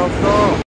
ロッ。